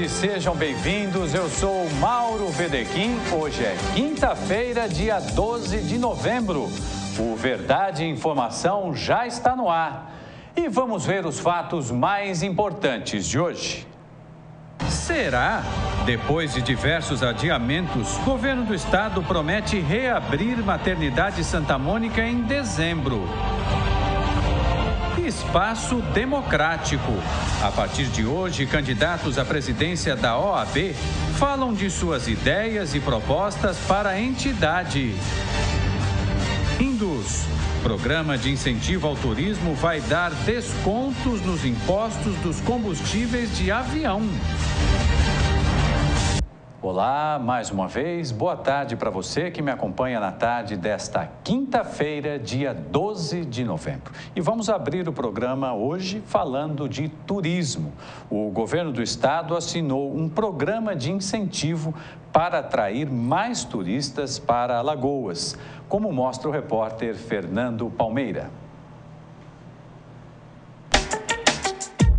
tarde, sejam bem-vindos. Eu sou Mauro Vedequim. Hoje é quinta-feira, dia 12 de novembro. O Verdade e Informação já está no ar. E vamos ver os fatos mais importantes de hoje. Será? Depois de diversos adiamentos, o governo do estado promete reabrir Maternidade Santa Mônica em dezembro. Espaço Democrático. A partir de hoje, candidatos à presidência da OAB falam de suas ideias e propostas para a entidade. Indus. Programa de incentivo ao turismo vai dar descontos nos impostos dos combustíveis de avião. Olá, mais uma vez, boa tarde para você que me acompanha na tarde desta quinta-feira, dia 12 de novembro. E vamos abrir o programa hoje falando de turismo. O governo do estado assinou um programa de incentivo para atrair mais turistas para Alagoas, como mostra o repórter Fernando Palmeira.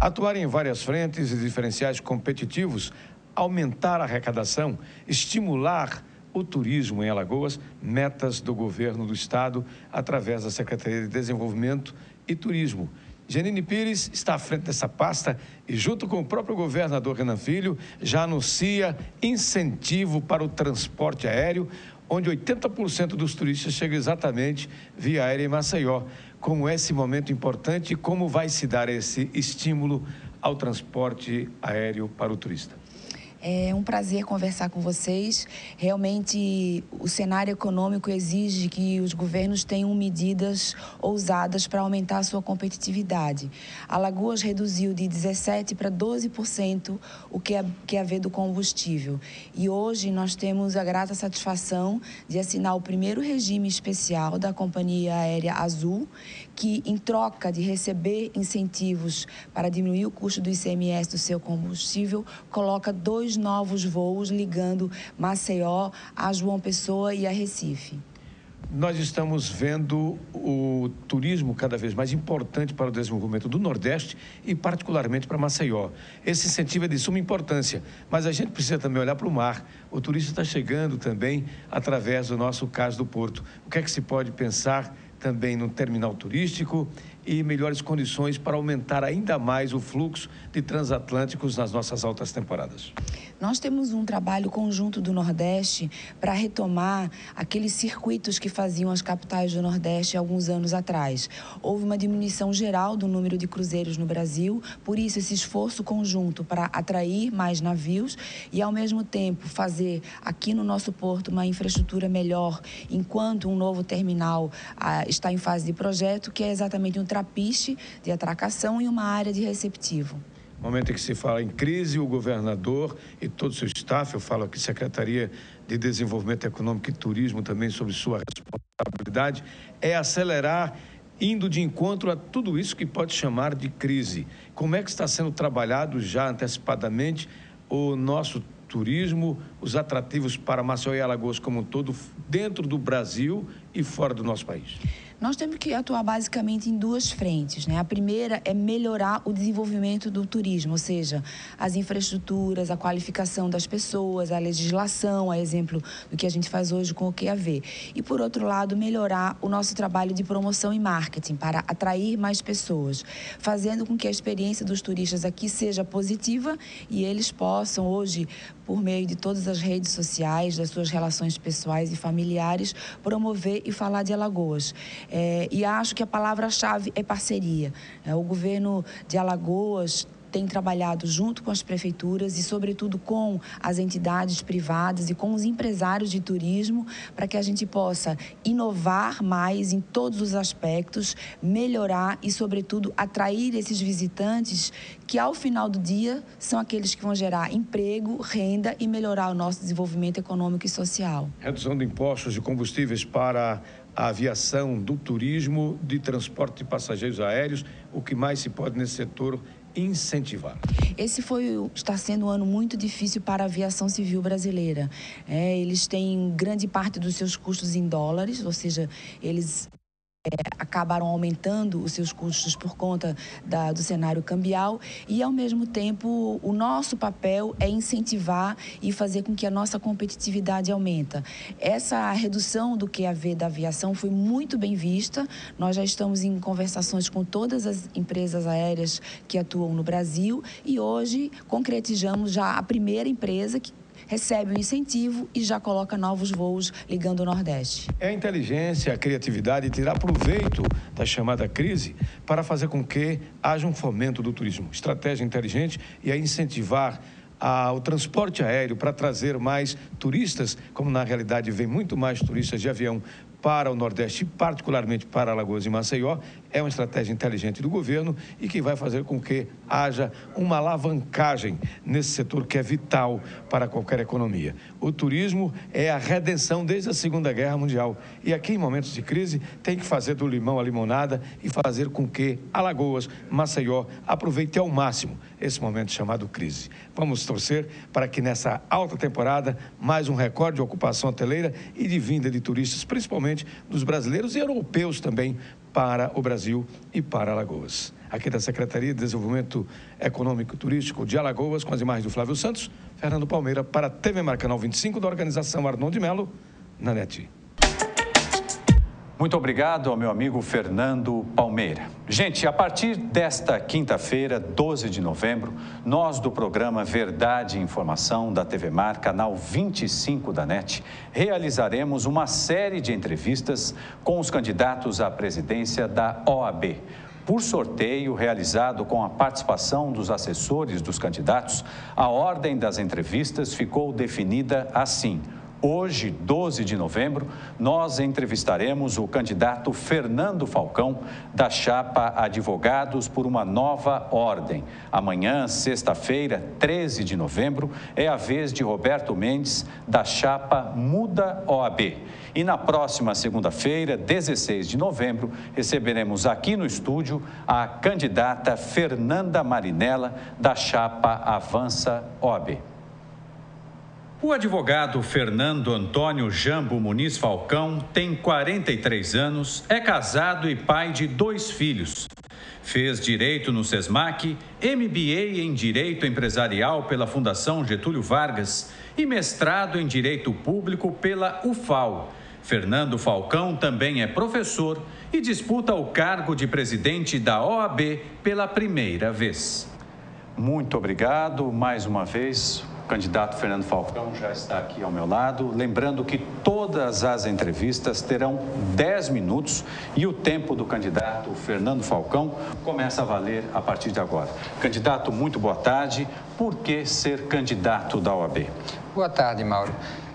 Atuar em várias frentes e diferenciais competitivos aumentar a arrecadação, estimular o turismo em Alagoas, metas do governo do estado através da Secretaria de Desenvolvimento e Turismo. Janine Pires está à frente dessa pasta e, junto com o próprio governador Renan Filho, já anuncia incentivo para o transporte aéreo, onde 80% dos turistas chegam exatamente via aérea em Maceió. Como é esse momento importante e como vai se dar esse estímulo ao transporte aéreo para o turista? É um prazer conversar com vocês. Realmente, o cenário econômico exige que os governos tenham medidas ousadas para aumentar a sua competitividade. Alagoas reduziu de 17% para 12% o que é, que é a ver do combustível. E hoje nós temos a grata satisfação de assinar o primeiro regime especial da Companhia Aérea Azul, que, em troca de receber incentivos para diminuir o custo do ICMS do seu combustível, coloca dois novos voos ligando Maceió a João Pessoa e a Recife. Nós estamos vendo o turismo cada vez mais importante para o desenvolvimento do Nordeste e, particularmente, para Maceió. Esse incentivo é de suma importância, mas a gente precisa também olhar para o mar. O turista está chegando também através do nosso caso do Porto. O que é que se pode pensar também no terminal turístico e melhores condições para aumentar ainda mais o fluxo de transatlânticos nas nossas altas temporadas. Nós temos um trabalho conjunto do Nordeste para retomar aqueles circuitos que faziam as capitais do Nordeste alguns anos atrás. Houve uma diminuição geral do número de cruzeiros no Brasil, por isso esse esforço conjunto para atrair mais navios e ao mesmo tempo fazer aqui no nosso porto uma infraestrutura melhor, enquanto um novo terminal ah, está em fase de projeto, que é exatamente um trapiche de atracação e uma área de receptivo. Momento em que se fala em crise, o governador e todo o seu staff, eu falo aqui Secretaria de Desenvolvimento Econômico e Turismo também sobre sua responsabilidade, é acelerar indo de encontro a tudo isso que pode chamar de crise. Como é que está sendo trabalhado já antecipadamente o nosso turismo, os atrativos para Maceió e Alagoas como um todo, dentro do Brasil e fora do nosso país? Nós temos que atuar basicamente em duas frentes. Né? A primeira é melhorar o desenvolvimento do turismo, ou seja, as infraestruturas, a qualificação das pessoas, a legislação, a exemplo do que a gente faz hoje com o QAV. E, por outro lado, melhorar o nosso trabalho de promoção e marketing para atrair mais pessoas, fazendo com que a experiência dos turistas aqui seja positiva e eles possam hoje, por meio de todas as redes sociais, das suas relações pessoais e familiares, promover e falar de Alagoas. É, e acho que a palavra-chave é parceria. É, o governo de Alagoas tem trabalhado junto com as prefeituras e, sobretudo, com as entidades privadas e com os empresários de turismo para que a gente possa inovar mais em todos os aspectos, melhorar e, sobretudo, atrair esses visitantes que, ao final do dia, são aqueles que vão gerar emprego, renda e melhorar o nosso desenvolvimento econômico e social. Redução de impostos de combustíveis para a aviação, do turismo, de transporte de passageiros aéreos, o que mais se pode nesse setor incentivar. Esse foi está sendo um ano muito difícil para a aviação civil brasileira. É, eles têm grande parte dos seus custos em dólares, ou seja, eles acabaram aumentando os seus custos por conta da, do cenário cambial e, ao mesmo tempo, o nosso papel é incentivar e fazer com que a nossa competitividade aumenta. Essa redução do QAV da aviação foi muito bem vista. Nós já estamos em conversações com todas as empresas aéreas que atuam no Brasil e hoje concretizamos já a primeira empresa que recebe o incentivo e já coloca novos voos ligando o Nordeste. É a inteligência, a criatividade tirar proveito da chamada crise para fazer com que haja um fomento do turismo. Estratégia inteligente e a incentivar o transporte aéreo para trazer mais turistas, como na realidade vem muito mais turistas de avião para o Nordeste, particularmente para Alagoas e Maceió, é uma estratégia inteligente do governo e que vai fazer com que haja uma alavancagem nesse setor que é vital para qualquer economia. O turismo é a redenção desde a Segunda Guerra Mundial e aqui em momentos de crise tem que fazer do limão a limonada e fazer com que Alagoas, Maceió aproveite ao máximo esse momento chamado crise. Vamos torcer para que nessa alta temporada mais um recorde de ocupação hoteleira e de vinda de turistas, principalmente dos brasileiros e europeus também, para o Brasil e para Alagoas. Aqui da Secretaria de Desenvolvimento Econômico e Turístico de Alagoas, com as imagens do Flávio Santos, Fernando Palmeira, para a TV Marcanal 25 da organização Arnon de Melo, na NET. Muito obrigado ao meu amigo Fernando Palmeira. Gente, a partir desta quinta-feira, 12 de novembro, nós do programa Verdade e Informação da TV Mar, canal 25 da NET, realizaremos uma série de entrevistas com os candidatos à presidência da OAB. Por sorteio realizado com a participação dos assessores dos candidatos, a ordem das entrevistas ficou definida assim. Hoje, 12 de novembro, nós entrevistaremos o candidato Fernando Falcão, da chapa Advogados por uma Nova Ordem. Amanhã, sexta-feira, 13 de novembro, é a vez de Roberto Mendes, da chapa Muda OAB. E na próxima segunda-feira, 16 de novembro, receberemos aqui no estúdio a candidata Fernanda Marinella, da chapa Avança OAB. O advogado Fernando Antônio Jambo Muniz Falcão tem 43 anos, é casado e pai de dois filhos. Fez direito no SESMAC, MBA em Direito Empresarial pela Fundação Getúlio Vargas e mestrado em Direito Público pela UFAL. Fernando Falcão também é professor e disputa o cargo de presidente da OAB pela primeira vez. Muito obrigado mais uma vez candidato Fernando Falcão já está aqui ao meu lado. Lembrando que todas as entrevistas terão 10 minutos e o tempo do candidato Fernando Falcão começa a valer a partir de agora. Candidato, muito boa tarde. Por que ser candidato da OAB? Boa tarde, Mauro.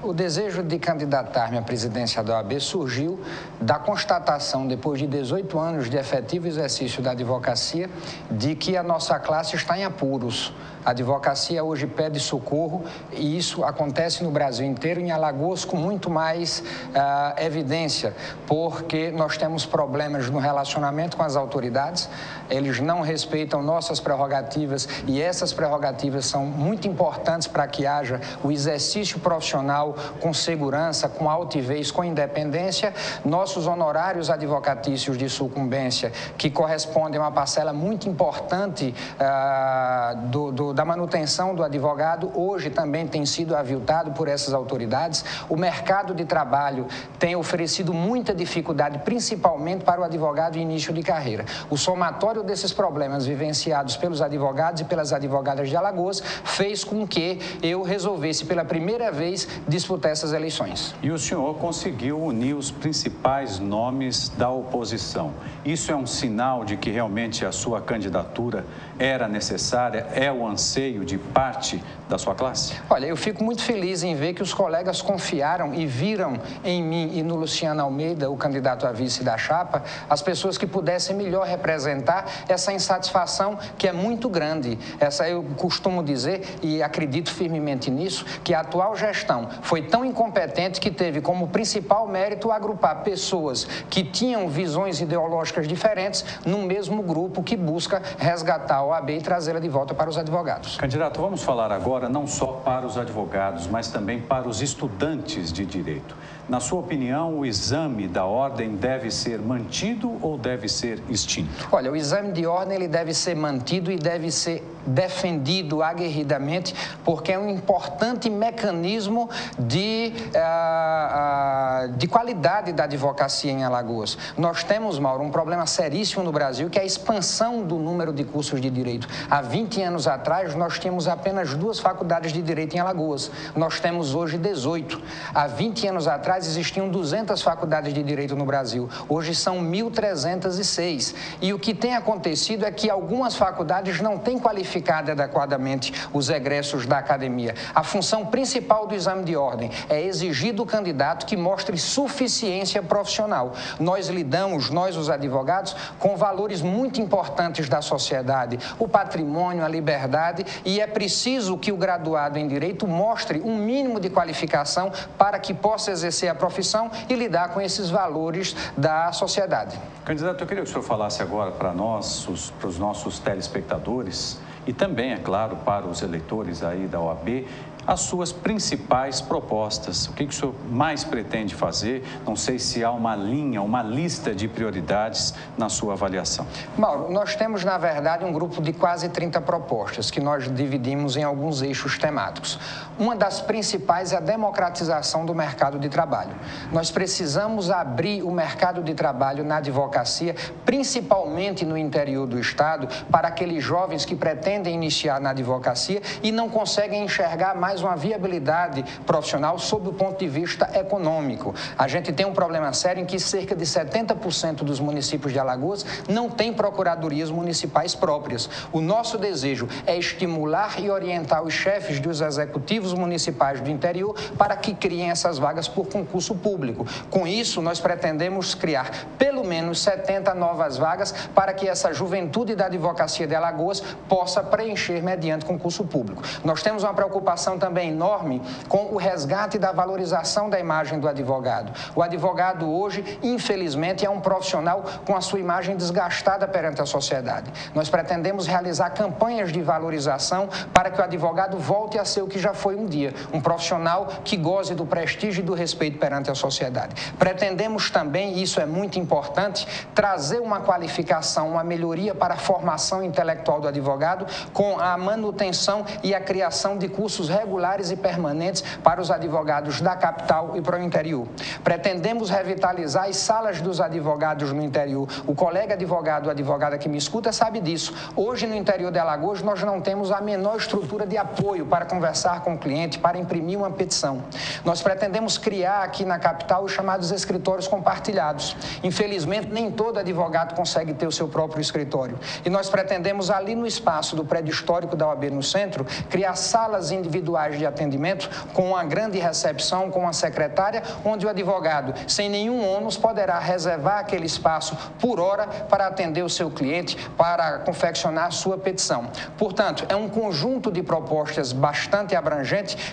O desejo de candidatar-me à presidência da OAB surgiu da constatação, depois de 18 anos de efetivo exercício da advocacia, de que a nossa classe está em apuros. A advocacia hoje pede socorro e isso acontece no Brasil inteiro, em Alagoas com muito mais uh, evidência, porque nós temos problemas no relacionamento com as autoridades, eles não respeitam nossas prerrogativas e essas prerrogativas são muito importantes para que haja o exercício profissional com segurança, com altivez, com independência. Nossos honorários advocatícios de sucumbência, que correspondem a uma parcela muito importante uh, do, do da manutenção do advogado hoje também tem sido aviltado por essas autoridades. O mercado de trabalho tem oferecido muita dificuldade, principalmente para o advogado em início de carreira. O somatório desses problemas vivenciados pelos advogados e pelas advogadas de Alagoas fez com que eu resolvesse pela primeira vez disputar essas eleições. E o senhor conseguiu unir os principais nomes da oposição. Isso é um sinal de que realmente a sua candidatura era necessária, é o anseio de parte da sua classe? Olha, eu fico muito feliz em ver que os colegas confiaram e viram em mim e no Luciano Almeida, o candidato a vice da chapa, as pessoas que pudessem melhor representar essa insatisfação que é muito grande. Essa eu costumo dizer e acredito firmemente nisso, que a atual gestão foi tão incompetente que teve como principal mérito agrupar pessoas que tinham visões ideológicas diferentes no mesmo grupo que busca resgatar OAB e trazê-la de volta para os advogados. Candidato, vamos falar agora não só para os advogados, mas também para os estudantes de direito. Na sua opinião, o exame da ordem deve ser mantido ou deve ser extinto? Olha, o exame de ordem ele deve ser mantido e deve ser defendido aguerridamente, porque é um importante mecanismo de, uh, uh, de qualidade da advocacia em Alagoas. Nós temos, Mauro, um problema seríssimo no Brasil, que é a expansão do número de cursos de direito. Há 20 anos atrás, nós tínhamos apenas duas faculdades de direito em Alagoas. Nós temos hoje 18. Há 20 anos atrás, existiam 200 faculdades de direito no Brasil. Hoje são 1.306. E o que tem acontecido é que algumas faculdades não têm qualificação qualificado adequadamente os egressos da academia. A função principal do exame de ordem é exigir do candidato que mostre suficiência profissional. Nós lidamos, nós os advogados, com valores muito importantes da sociedade, o patrimônio, a liberdade, e é preciso que o graduado em direito mostre um mínimo de qualificação para que possa exercer a profissão e lidar com esses valores da sociedade. Candidato, eu queria que o senhor falasse agora para nós, para os nossos telespectadores, e também, é claro, para os eleitores aí da OAB, as suas principais propostas. O que, que o senhor mais pretende fazer? Não sei se há uma linha, uma lista de prioridades na sua avaliação. Mauro, nós temos, na verdade, um grupo de quase 30 propostas que nós dividimos em alguns eixos temáticos. Uma das principais é a democratização do mercado de trabalho. Nós precisamos abrir o mercado de trabalho na advocacia, principalmente no interior do Estado, para aqueles jovens que pretendem iniciar na advocacia e não conseguem enxergar mais uma viabilidade profissional sob o ponto de vista econômico. A gente tem um problema sério em que cerca de 70% dos municípios de Alagoas não têm procuradorias municipais próprias. O nosso desejo é estimular e orientar os chefes dos executivos municipais do interior para que criem essas vagas por concurso público. Com isso, nós pretendemos criar pelo menos 70 novas vagas para que essa juventude da advocacia de Alagoas possa preencher mediante concurso público. Nós temos uma preocupação também também enorme com o resgate da valorização da imagem do advogado. O advogado hoje, infelizmente, é um profissional com a sua imagem desgastada perante a sociedade. Nós pretendemos realizar campanhas de valorização para que o advogado volte a ser o que já foi um dia, um profissional que goze do prestígio e do respeito perante a sociedade. Pretendemos também, e isso é muito importante, trazer uma qualificação, uma melhoria para a formação intelectual do advogado com a manutenção e a criação de cursos regulares e permanentes para os advogados da capital e para o interior. Pretendemos revitalizar as salas dos advogados no interior. O colega advogado advogada que me escuta sabe disso. Hoje, no interior de Alagoas, nós não temos a menor estrutura de apoio para conversar com o cliente, para imprimir uma petição. Nós pretendemos criar aqui na capital os chamados escritórios compartilhados. Infelizmente, nem todo advogado consegue ter o seu próprio escritório. E nós pretendemos, ali no espaço do prédio histórico da OAB no centro, criar salas individuais de atendimento com uma grande recepção, com uma secretária, onde o advogado, sem nenhum ônus, poderá reservar aquele espaço por hora para atender o seu cliente, para confeccionar sua petição. Portanto, é um conjunto de propostas bastante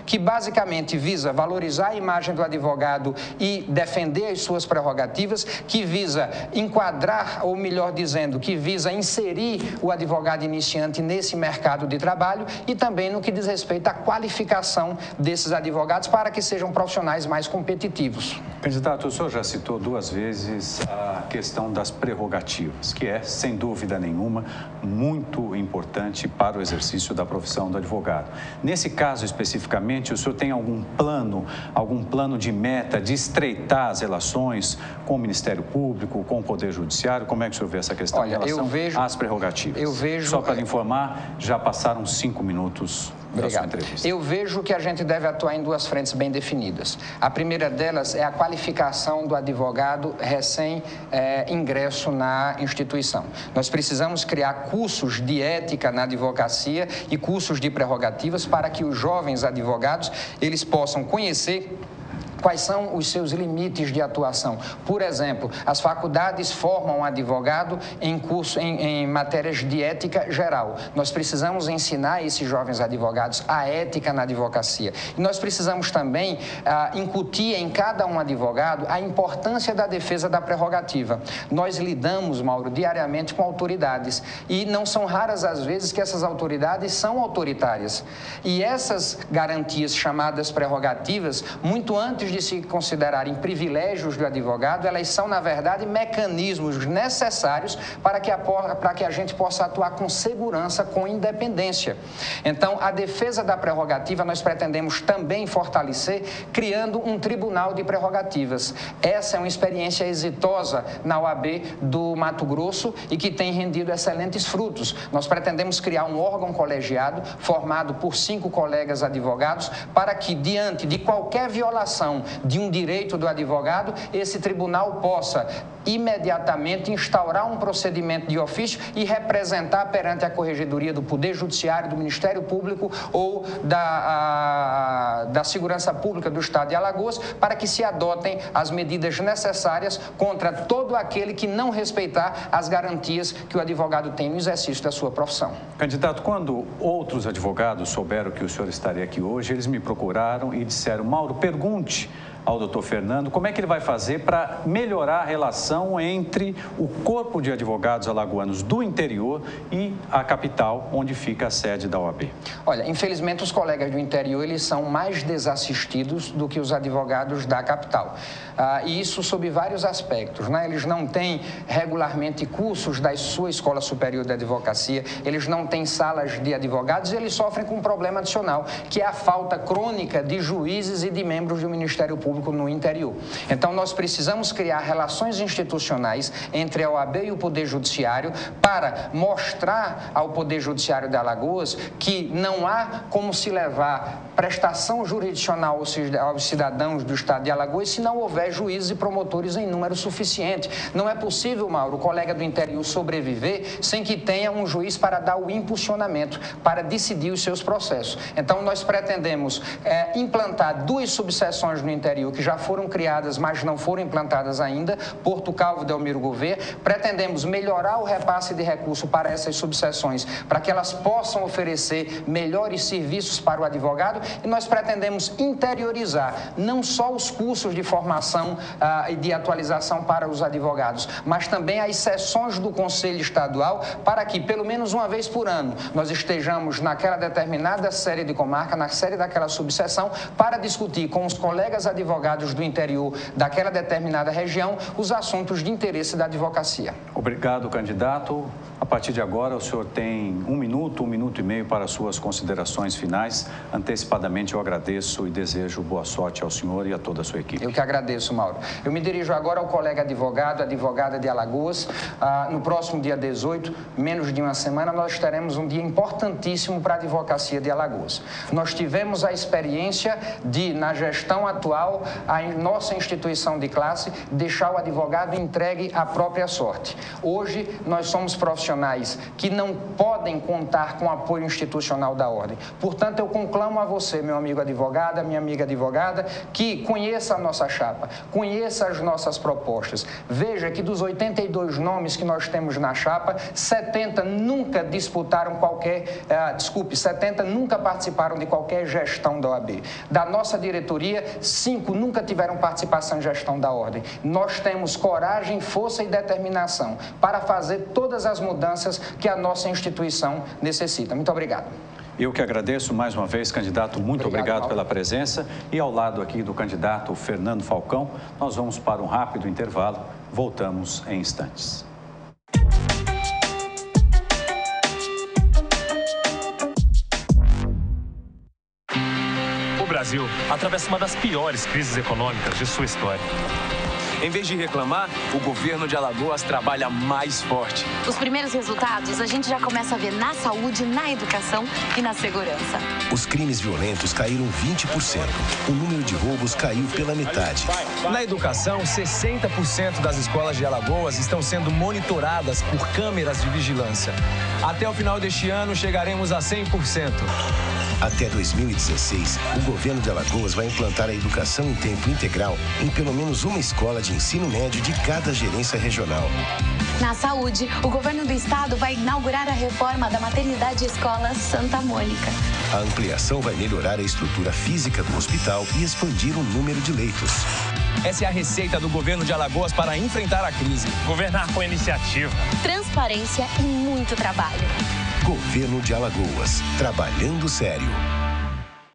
que basicamente visa valorizar a imagem do advogado e defender as suas prerrogativas, que visa enquadrar, ou melhor dizendo, que visa inserir o advogado iniciante nesse mercado de trabalho e também no que diz respeito à qualificação desses advogados para que sejam profissionais mais competitivos. Candidato, o senhor já citou duas vezes a questão das prerrogativas, que é, sem dúvida nenhuma, muito importante para o exercício da profissão do advogado. Nesse caso especificamente, o senhor tem algum plano, algum plano de meta de estreitar as relações com o Ministério Público, com o Poder Judiciário? Como é que o senhor vê essa questão Olha, em relação eu vejo, às prerrogativas? Eu vejo. Só para informar, já passaram cinco minutos Obrigado. Eu vejo que a gente deve atuar em duas frentes bem definidas. A primeira delas é a qualificação do advogado recém-ingresso é, na instituição. Nós precisamos criar cursos de ética na advocacia e cursos de prerrogativas para que os jovens advogados eles possam conhecer quais são os seus limites de atuação. Por exemplo, as faculdades formam um advogado em curso em, em matérias de ética geral. Nós precisamos ensinar esses jovens advogados a ética na advocacia. E nós precisamos também ah, incutir em cada um advogado a importância da defesa da prerrogativa. Nós lidamos, Mauro, diariamente com autoridades e não são raras as vezes que essas autoridades são autoritárias. E essas garantias chamadas prerrogativas, muito antes de se considerarem privilégios do advogado, elas são, na verdade, mecanismos necessários para que a, para que a gente possa atuar com segurança, com independência. Então, a defesa da prerrogativa nós pretendemos também fortalecer, criando um tribunal de prerrogativas. Essa é uma experiência exitosa na OAB do Mato Grosso e que tem rendido excelentes frutos. Nós pretendemos criar um órgão colegiado formado por cinco colegas advogados para que, diante de qualquer violação de um direito do advogado, esse tribunal possa imediatamente instaurar um procedimento de ofício e representar perante a Corregedoria do Poder Judiciário, do Ministério Público ou da, a, da Segurança Pública do Estado de Alagoas para que se adotem as medidas necessárias contra todo aquele que não respeitar as garantias que o advogado tem no exercício da sua profissão. Candidato, quando outros advogados souberam que o senhor estaria aqui hoje, eles me procuraram e disseram: Mauro, pergunte ao doutor Fernando como é que ele vai fazer para melhorar a relação entre o corpo de advogados alagoanos do interior e a capital, onde fica a sede da OAB. Olha, infelizmente os colegas do interior eles são mais desassistidos do que os advogados da capital. Ah, e isso sob vários aspectos. Né? Eles não têm regularmente cursos da sua escola superior de advocacia, eles não têm salas de advogados e eles sofrem com um problema adicional, que é a falta crônica de juízes e de membros do Ministério Público público no interior. Então, nós precisamos criar relações institucionais entre a OAB e o Poder Judiciário para mostrar ao Poder Judiciário de Alagoas que não há como se levar prestação jurisdicional aos cidadãos do Estado de Alagoas se não houver juízes e promotores em número suficiente. Não é possível, Mauro, o colega do interior sobreviver sem que tenha um juiz para dar o impulsionamento, para decidir os seus processos. Então, nós pretendemos é, implantar duas subseções no interior que já foram criadas, mas não foram implantadas ainda, Porto Calvo Delmiro Gouveia. Pretendemos melhorar o repasse de recursos para essas subseções, para que elas possam oferecer melhores serviços para o advogado e nós pretendemos interiorizar não só os cursos de formação ah, e de atualização para os advogados, mas também as sessões do Conselho Estadual para que, pelo menos uma vez por ano, nós estejamos naquela determinada série de comarca, na série daquela subseção, para discutir com os colegas advogados advogados do interior daquela determinada região os assuntos de interesse da advocacia. Obrigado, candidato. A partir de agora, o senhor tem um minuto, um minuto e meio para suas considerações finais. Antecipadamente, eu agradeço e desejo boa sorte ao senhor e a toda a sua equipe. Eu que agradeço, Mauro. Eu me dirijo agora ao colega advogado, advogada de Alagoas. Ah, no próximo dia 18, menos de uma semana, nós teremos um dia importantíssimo para a advocacia de Alagoas. Nós tivemos a experiência de, na gestão atual, a nossa instituição de classe deixar o advogado entregue à própria sorte. Hoje, nós somos profissionais que não podem contar com apoio institucional da ordem. Portanto, eu conclamo a você, meu amigo advogado, minha amiga advogada, que conheça a nossa chapa, conheça as nossas propostas. Veja que dos 82 nomes que nós temos na chapa, 70 nunca disputaram qualquer, uh, desculpe, 70 nunca participaram de qualquer gestão da OAB. Da nossa diretoria, cinco nunca tiveram participação em gestão da ordem. Nós temos coragem, força e determinação para fazer todas as mudanças que a nossa instituição necessita. Muito obrigado. Eu que agradeço mais uma vez, candidato, muito obrigado, obrigado pela presença. E ao lado aqui do candidato Fernando Falcão, nós vamos para um rápido intervalo. Voltamos em instantes. Brasil atravessa uma das piores crises econômicas de sua história. Em vez de reclamar, o governo de Alagoas trabalha mais forte. Os primeiros resultados a gente já começa a ver na saúde, na educação e na segurança. Os crimes violentos caíram 20%. O número de roubos caiu pela metade. Na educação, 60% das escolas de Alagoas estão sendo monitoradas por câmeras de vigilância. Até o final deste ano, chegaremos a 100%. Até 2016, o governo de Alagoas vai implantar a educação em tempo integral em pelo menos uma escola de ensino médio de cada gerência regional. Na saúde, o governo do estado vai inaugurar a reforma da maternidade escola Santa Mônica. A ampliação vai melhorar a estrutura física do hospital e expandir o número de leitos. Essa é a receita do governo de Alagoas para enfrentar a crise. Governar com iniciativa. Transparência e muito trabalho. Governo de Alagoas. Trabalhando sério.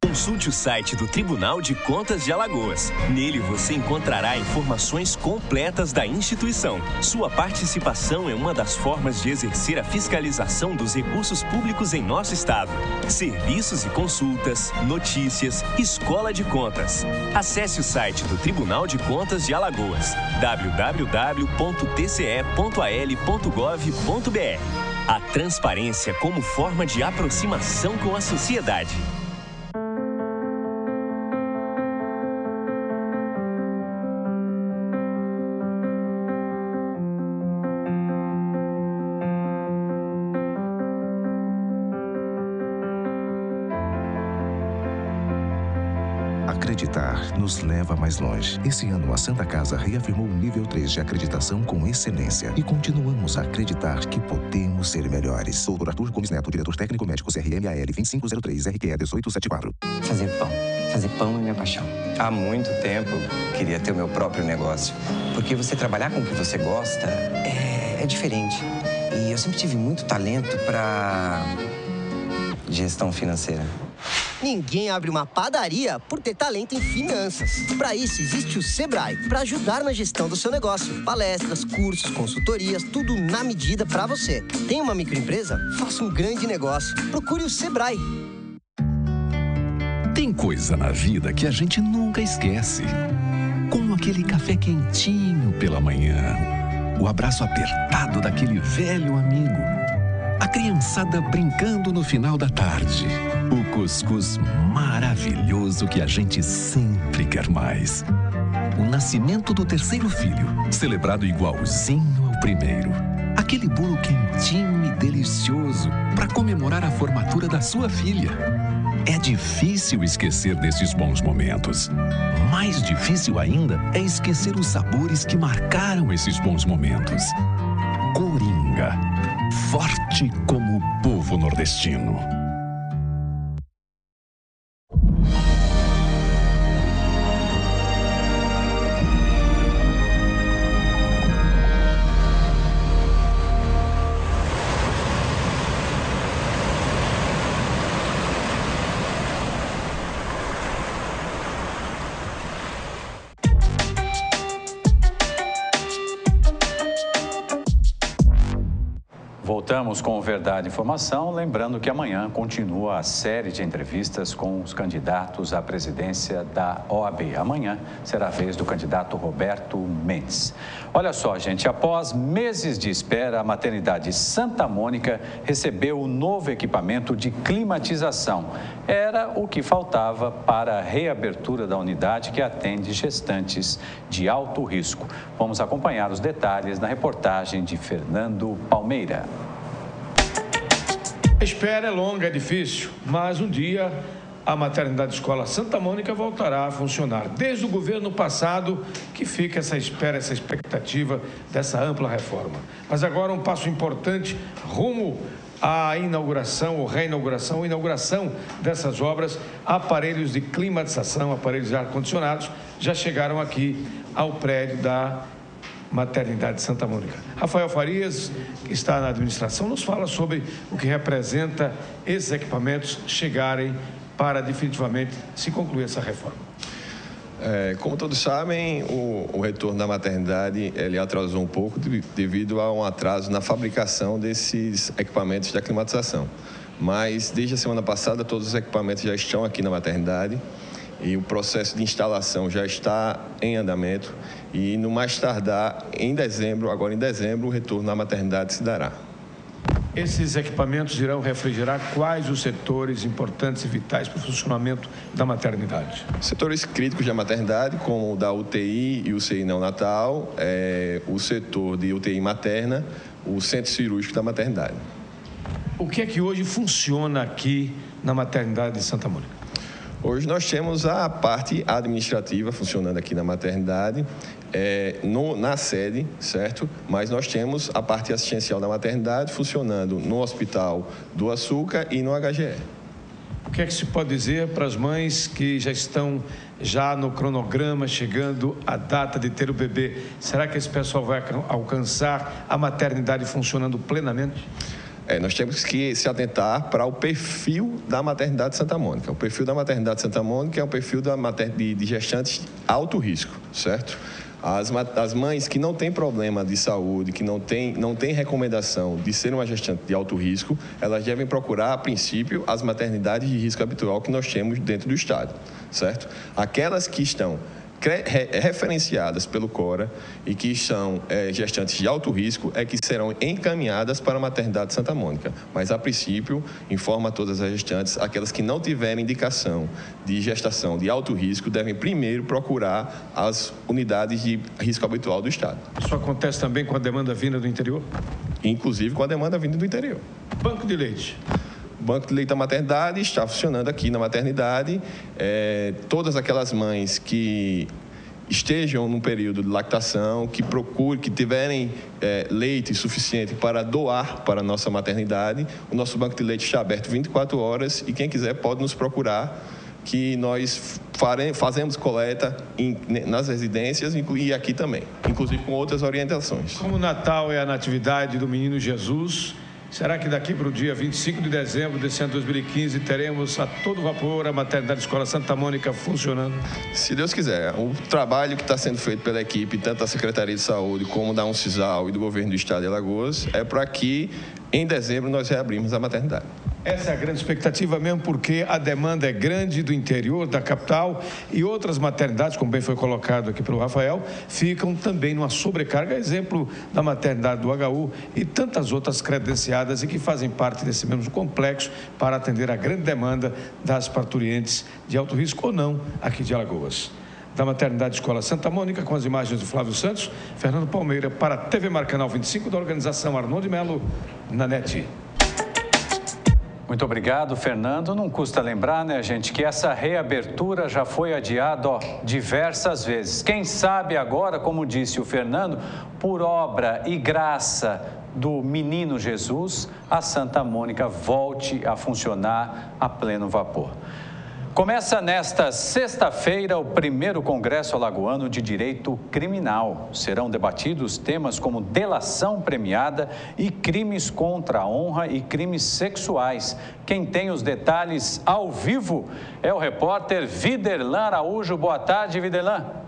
Consulte o site do Tribunal de Contas de Alagoas. Nele você encontrará informações completas da instituição. Sua participação é uma das formas de exercer a fiscalização dos recursos públicos em nosso estado. Serviços e consultas, notícias, escola de contas. Acesse o site do Tribunal de Contas de Alagoas. www.tce.al.gov.br. A transparência como forma de aproximação com a sociedade. Acreditar nos leva mais longe. Esse ano, a Santa Casa reafirmou o nível 3 de acreditação com excelência e continuamos a acreditar que podemos ser melhores. Doutor Arthur Gomes Neto, diretor técnico médico CRMAL 2503 RQE 1874. Fazer pão. Fazer pão é minha paixão. Há muito tempo queria ter o meu próprio negócio. Porque você trabalhar com o que você gosta é, é diferente. E eu sempre tive muito talento para gestão financeira. Ninguém abre uma padaria por ter talento em finanças. Para isso existe o Sebrae, para ajudar na gestão do seu negócio. Palestras, cursos, consultorias, tudo na medida para você. Tem uma microempresa? Faça um grande negócio. Procure o Sebrae. Tem coisa na vida que a gente nunca esquece. Como aquele café quentinho pela manhã, o abraço apertado daquele velho amigo, a criançada brincando no final da tarde, o cuscuz maravilhoso que a gente sempre quer mais. O nascimento do terceiro filho, celebrado igualzinho ao primeiro. Aquele bolo quentinho e delicioso para comemorar a formatura da sua filha. É difícil esquecer desses bons momentos. Mais difícil ainda é esquecer os sabores que marcaram esses bons momentos. Coringa, forte como o povo nordestino. Voltamos com Verdade Informação, lembrando que amanhã continua a série de entrevistas com os candidatos à presidência da OAB. Amanhã será a vez do candidato Roberto Mendes. Olha só, gente, após meses de espera, a maternidade Santa Mônica recebeu o um novo equipamento de climatização. Era o que faltava para a reabertura da unidade que atende gestantes de alto risco. Vamos acompanhar os detalhes na reportagem de Fernando Palmeira. A espera é longa, é difícil, mas um dia a maternidade escola Santa Mônica voltará a funcionar. Desde o governo passado que fica essa espera, essa expectativa dessa ampla reforma. Mas agora um passo importante rumo à inauguração ou reinauguração, inauguração dessas obras, aparelhos de climatização, aparelhos de ar-condicionados, já chegaram aqui ao prédio da Maternidade Santa Mônica. Rafael Farias, que está na administração, nos fala sobre o que representa esses equipamentos chegarem para definitivamente se concluir essa reforma. É, como todos sabem, o, o, retorno da maternidade ele atrasou um pouco devido a um atraso na fabricação desses equipamentos de aclimatização. Mas desde a semana passada todos os equipamentos já estão aqui na maternidade e o processo de instalação já está em andamento e no mais tardar em dezembro, agora em dezembro, o retorno à maternidade se dará. Esses equipamentos irão refrigerar quais os setores importantes e vitais para o funcionamento da maternidade? Setores críticos da maternidade, como o da UTI e o CI neonatal, é, o setor de UTI materna, o centro cirúrgico da maternidade. O que é que hoje funciona aqui na maternidade de Santa Mônica? Hoje nós temos a parte administrativa funcionando aqui na maternidade, é, no, na sede, certo? Mas nós temos a parte assistencial da maternidade funcionando no Hospital do Açúcar e no HGE. O que é que se pode dizer para as mães que já estão já no cronograma, chegando a data de ter o bebê? Será que esse pessoal vai alcançar a maternidade funcionando plenamente? É, nós temos que se atentar para o perfil da maternidade de Santa Mônica. O perfil da maternidade de Santa Mônica é o perfil da de, de gestantes alto risco, certo? As, as mães que não têm problema de saúde, que não têm não tem recomendação de ser uma gestante de alto risco, elas devem procurar, a princípio, as maternidades de risco habitual que nós temos dentro do Estado, certo? Aquelas que estão referenciadas pelo CORA e que são é, gestantes de alto risco é que serão encaminhadas para a maternidade de Santa Mônica. Mas, a princípio, informa todas as gestantes, aquelas que não tiverem indicação de gestação de alto risco devem primeiro procurar as unidades de risco habitual do Estado. Isso acontece também com a demanda vinda do interior? Inclusive com a demanda vinda do interior. Banco de leite. O Banco de Leite da Maternidade está funcionando aqui na maternidade. É, todas aquelas mães que estejam no período de lactação, que procurem, que tiverem é, leite suficiente para doar para a nossa maternidade, o nosso banco de leite está aberto 24 horas e quem quiser pode nos procurar, que nós fare, fazemos coleta em, nas residências e aqui também, inclusive com outras orientações. Como o Natal é a natividade do menino Jesus, Será que daqui para o dia 25 de dezembro desse ano 2015 teremos a todo vapor a maternidade Escola Santa Mônica funcionando? Se Deus quiser. O trabalho que está sendo feito pela equipe, tanto da Secretaria de Saúde como da Uncisal e do Governo do Estado de Alagoas, é para que em dezembro nós reabrimos a maternidade. Essa é a grande expectativa mesmo, porque a demanda é grande do interior, da capital, e outras maternidades, como bem foi colocado aqui pelo Rafael, ficam também numa sobrecarga, exemplo da maternidade do HU e tantas outras credenciadas e que fazem parte desse mesmo complexo para atender a grande demanda das parturientes de alto risco ou não aqui de Alagoas da Maternidade Escola Santa Mônica, com as imagens do Flávio Santos, Fernando Palmeira, para a TV Marcanal 25 da organização Arnoldo de Melo, na NET. Muito obrigado, Fernando. Não custa lembrar, né, gente, que essa reabertura já foi adiada ó, diversas vezes. Quem sabe agora, como disse o Fernando, por obra e graça do menino Jesus, a Santa Mônica volte a funcionar a pleno vapor. Começa nesta sexta-feira o primeiro Congresso Alagoano de Direito Criminal. Serão debatidos temas como delação premiada e crimes contra a honra e crimes sexuais. Quem tem os detalhes ao vivo é o repórter Viderlan Araújo. Boa tarde, Viderlan.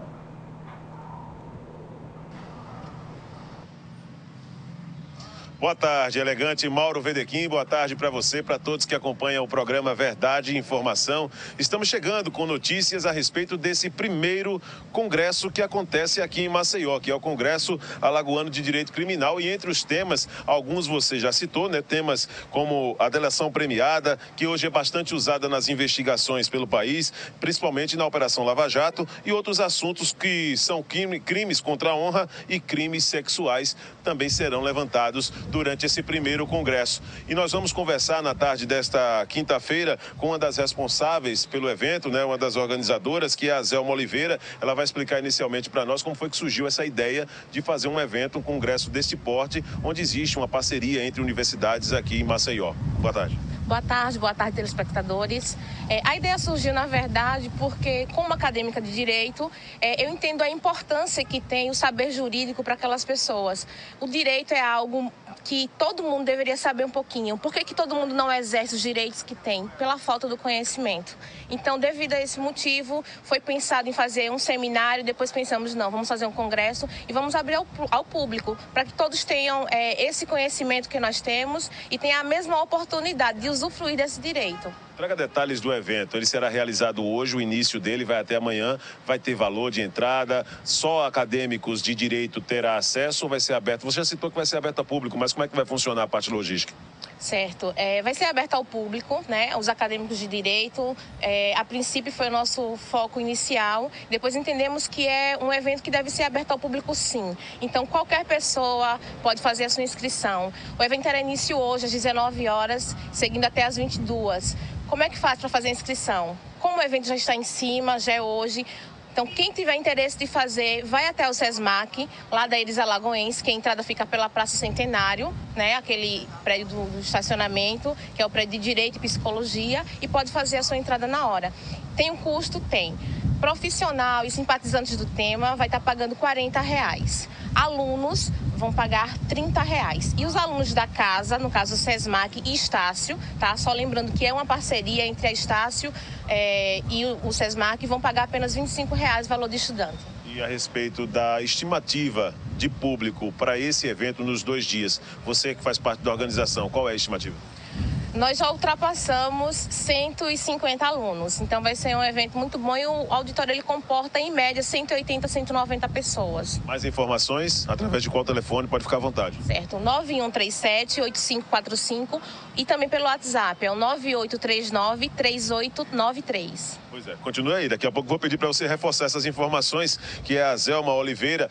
Boa tarde, elegante Mauro Vedequim. Boa tarde para você, para todos que acompanham o programa Verdade e Informação. Estamos chegando com notícias a respeito desse primeiro congresso que acontece aqui em Maceió, que é o Congresso Alagoano de Direito Criminal. E entre os temas, alguns você já citou, né? Temas como a delação premiada, que hoje é bastante usada nas investigações pelo país, principalmente na Operação Lava Jato, e outros assuntos que são crimes contra a honra e crimes sexuais também serão levantados durante esse primeiro congresso. E nós vamos conversar na tarde desta quinta-feira com uma das responsáveis pelo evento, né, uma das organizadoras, que é a Zelma Oliveira. Ela vai explicar inicialmente para nós como foi que surgiu essa ideia de fazer um evento, um congresso deste porte, onde existe uma parceria entre universidades aqui em Maceió. Boa tarde. Boa tarde, boa tarde, telespectadores. É, a ideia surgiu, na verdade, porque, como acadêmica de direito, é, eu entendo a importância que tem o saber jurídico para aquelas pessoas. O direito é algo que todo mundo deveria saber um pouquinho. Por que, que todo mundo não exerce os direitos que tem? Pela falta do conhecimento. Então, devido a esse motivo, foi pensado em fazer um seminário, depois pensamos, não, vamos fazer um congresso e vamos abrir ao, ao público, para que todos tenham é, esse conhecimento que nós temos e tenham a mesma oportunidade de usufruir desse direito. Traga detalhes do evento. Ele será realizado hoje, o início dele vai até amanhã. Vai ter valor de entrada. Só acadêmicos de direito terá acesso ou vai ser aberto? Você já citou que vai ser aberto a público, mas como é que vai funcionar a parte logística? Certo. É, vai ser aberto ao público, né? Os acadêmicos de direito. É, a princípio foi o nosso foco inicial. Depois entendemos que é um evento que deve ser aberto ao público, sim. Então qualquer pessoa pode fazer a sua inscrição. O evento terá início hoje às 19 horas, seguindo até às 22 Como é que faz para fazer a inscrição? Como o evento já está em cima, já é hoje, então, quem tiver interesse de fazer, vai até o SESMAC, lá da Iris Alagoense, que a entrada fica pela Praça Centenário, né? Aquele prédio do, do, estacionamento, que é o prédio de Direito e Psicologia, e pode fazer a sua entrada na hora. Tem um custo? Tem. Profissional e simpatizantes do tema vai estar pagando 40 reais. Alunos vão pagar 30 reais. E os alunos da casa, no caso SESMAC e Estácio, tá? Só lembrando que é uma parceria entre a Estácio é, e o SESMAC, vão pagar apenas 25 reais valor de estudante. E a respeito da estimativa de público para esse evento nos dois dias, você que faz parte da organização, qual é a estimativa? Nós já ultrapassamos 150 alunos. Então vai ser um evento muito bom e o auditório ele comporta em média 180, 190 pessoas. Mais informações através de qual telefone? Pode ficar à vontade. Certo, 9137 8545 e também pelo WhatsApp, é o 9839 3893. Pois é, continue aí. Daqui a pouco vou pedir para você reforçar essas informações, que é a Zelma Oliveira,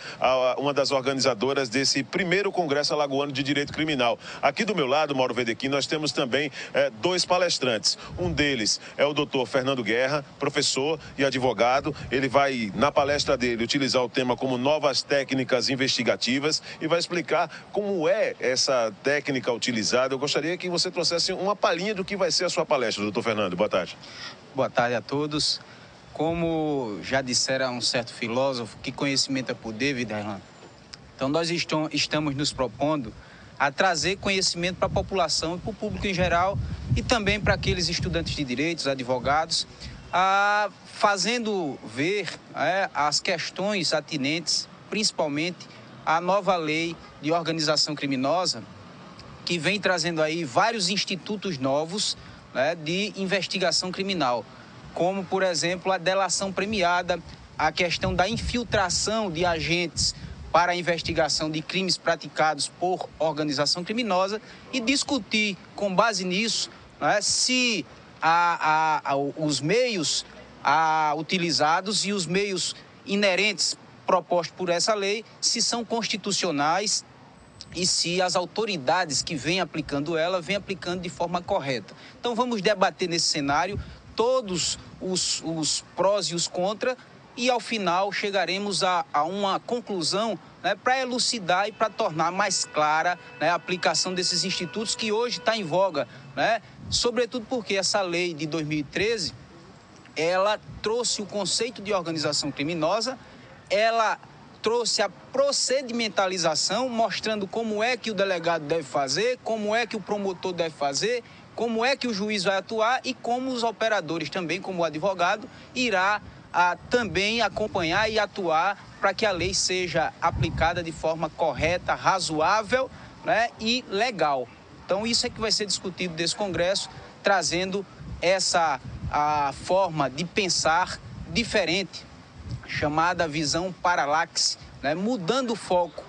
uma das organizadoras desse primeiro Congresso Alagoano de Direito Criminal. Aqui do meu lado, Mauro Vedequim, nós temos também é, dois palestrantes. Um deles é o doutor Fernando Guerra, professor e advogado. Ele vai, na palestra dele, utilizar o tema como novas técnicas investigativas e vai explicar como é essa técnica utilizada. Eu gostaria que você trouxesse uma palhinha do que vai ser a sua palestra, doutor Fernando. Boa tarde. Boa tarde a todos. Como já dissera um certo filósofo, que conhecimento é poder, Viderlan? Então, nós estamos nos propondo a trazer conhecimento para a população e para o público em geral e também para aqueles estudantes de direitos, advogados, a, fazendo ver é, as questões atinentes, principalmente à nova lei de organização criminosa, que vem trazendo aí vários institutos novos né, de investigação criminal, como, por exemplo, a delação premiada, a questão da infiltração de agentes para a investigação de crimes praticados por organização criminosa e discutir, com base nisso, né, se a, a, a, os meios utilizados e os meios inerentes propostos por essa lei, se são constitucionais e se as autoridades que vêm aplicando ela vêm aplicando de forma correta. Então vamos debater nesse cenário todos os, os prós e os contras e ao final chegaremos a, a uma conclusão né, para elucidar e para tornar mais clara né, a aplicação desses institutos que hoje está em voga, né, sobretudo porque essa lei de 2013 ela trouxe o conceito de organização criminosa, ela trouxe a procedimentalização, mostrando como é que o delegado deve fazer, como é que o promotor deve fazer, como é que o juiz vai atuar e como os operadores também, como o advogado, irá a, também acompanhar e atuar para que a lei seja aplicada de forma correta, razoável né, e legal. Então isso é que vai ser discutido desse Congresso, trazendo essa a forma de pensar diferente chamada visão paralaxe, né? mudando o foco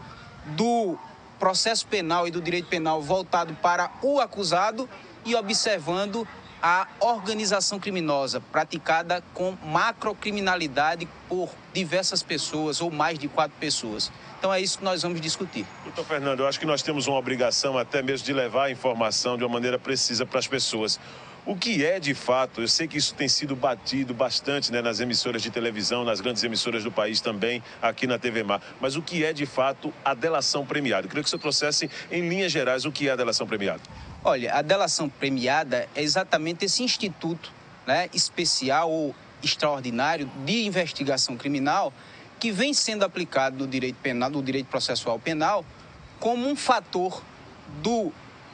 do processo penal e do direito penal voltado para o acusado e observando a organização criminosa praticada com macrocriminalidade por diversas pessoas ou mais de quatro pessoas. Então é isso que nós vamos discutir. Doutor Fernando, eu acho que nós temos uma obrigação até mesmo de levar a informação de uma maneira precisa para as pessoas. O que é de fato, eu sei que isso tem sido batido bastante né, nas emissoras de televisão, nas grandes emissoras do país também, aqui na TV Mar, mas o que é de fato a delação premiada? Eu queria que você trouxesse em linhas gerais o que é a delação premiada. Olha, a delação premiada é exatamente esse instituto né, especial ou extraordinário de investigação criminal que vem sendo aplicado no direito penal, no direito processual penal, como um fator do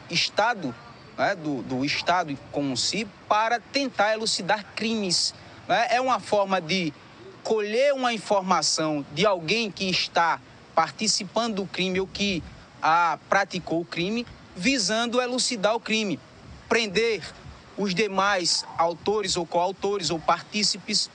Estado né, do, do Estado como si para tentar elucidar crimes. Né? É uma forma de colher uma informação de alguém que está participando do crime ou que a, praticou o crime, visando elucidar o crime, prender os demais autores ou coautores ou partícipes,